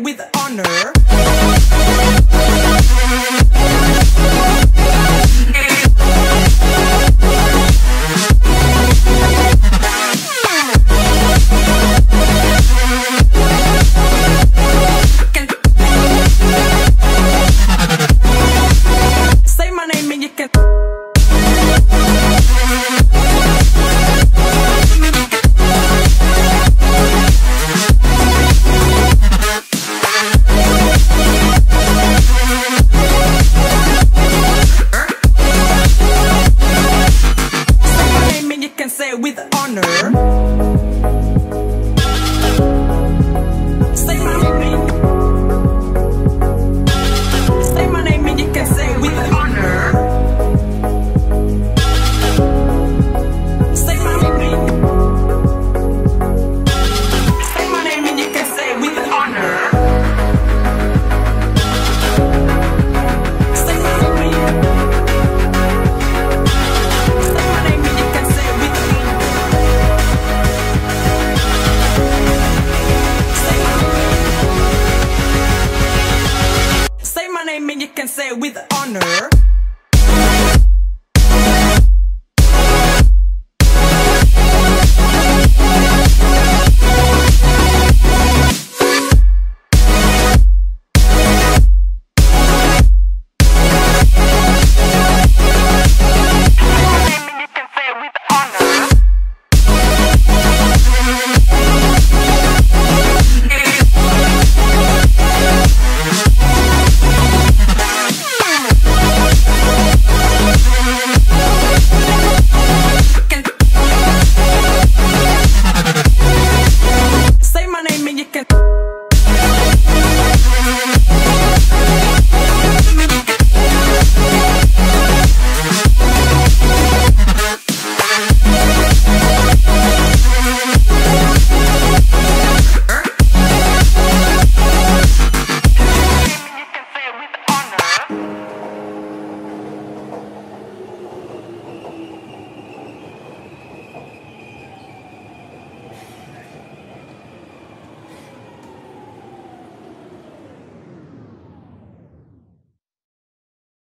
with honor. Can say with honor.